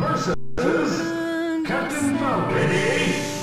versus Captain Falcon.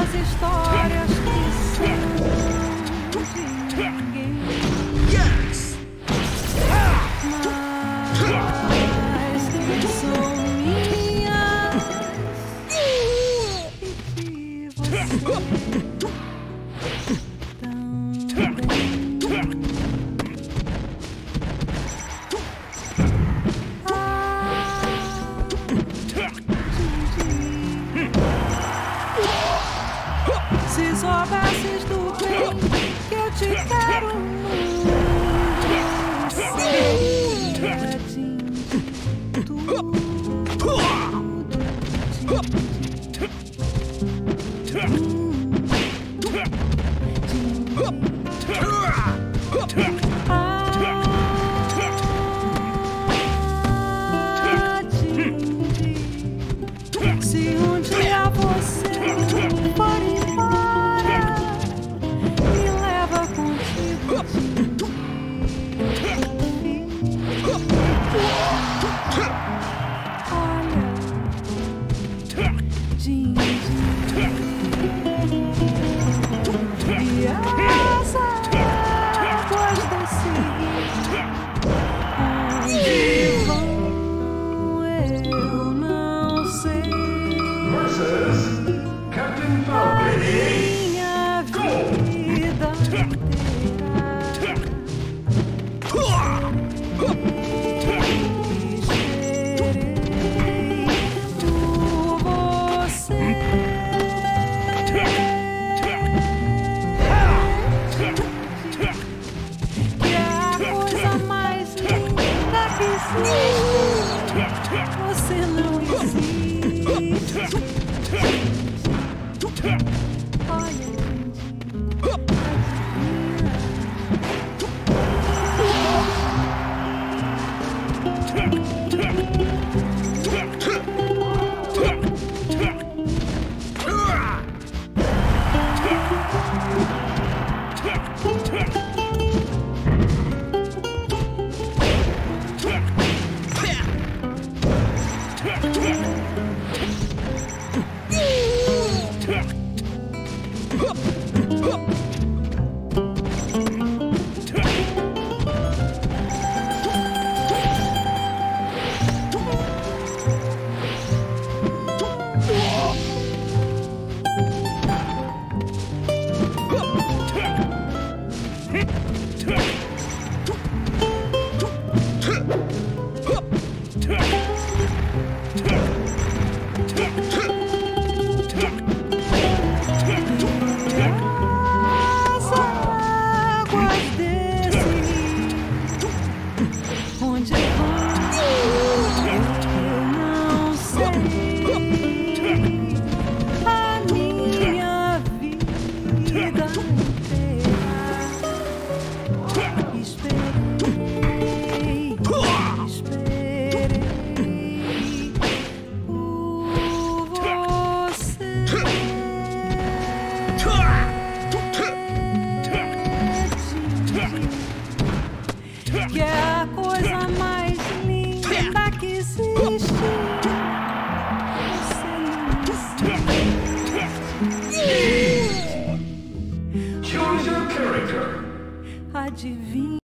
As histórias que são de ninguém. Mas que são minhas e de você Soubesses do bem que eu te quero muito, seria de tudo. Ah, seen. Você não existe. Que é a coisa mais linda que existe. Você não Choose your character. Adivinha